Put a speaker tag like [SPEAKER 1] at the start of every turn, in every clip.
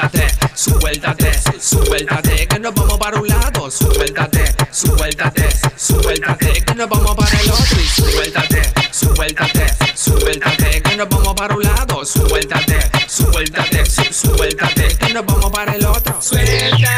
[SPEAKER 1] suéltate, suéltate, suéltate, que nos vamos para un lado, suéltate, suéltate, suéltate, que nos vamos para el otro y suéltate, suéltate, suéltate, que nos vamos para un lado, suéltate, suéltate, suéltate, que nos vamos para el otro.
[SPEAKER 2] Suéltate.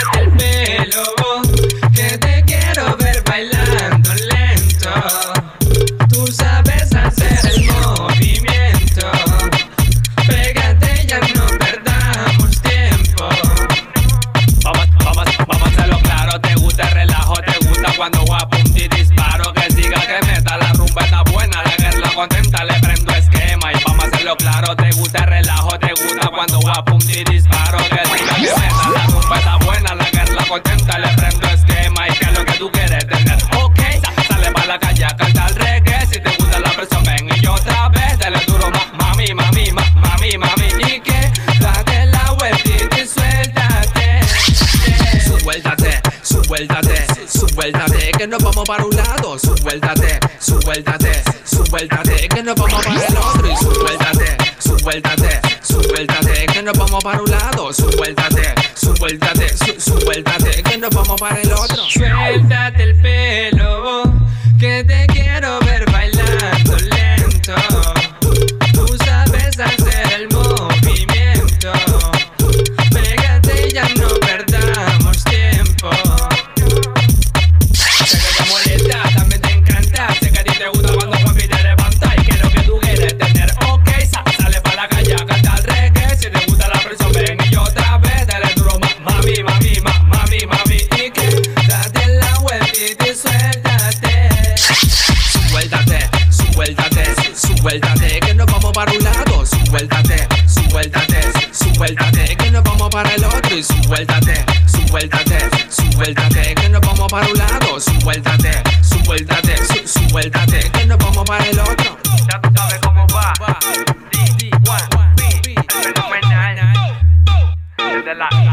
[SPEAKER 3] Gusta cuando guapo un ti disparo. Que que meta la rumba está buena. La guerra contenta, le prendo esquema. Y que es lo que tú quieres tener. Ok, sale para la calle a cantar reggae. Si te gusta la presión, ven y yo otra vez. Dale duro, ma, mami, mami, ma, mami, mami.
[SPEAKER 2] Y que date la vueltita y suéltate.
[SPEAKER 1] Suéltate, suéltate, suéltate, que nos vamos para un lado. Suéltate, suéltate, suéltate, que nos vamos para el otro. Y suéltate, suéltate, suéltate, que nos vamos para un lado. Suéltate, suéltate, su- suéltate, que nos vamos para el otro.
[SPEAKER 2] Suéltate el pelo, suéltate,
[SPEAKER 1] que nos vamos para un lado. Suéltate, suéltate, suéltate, que nos vamos para el otro. Y suéltate, suéltate, suéltate, que nos vamos para un lado.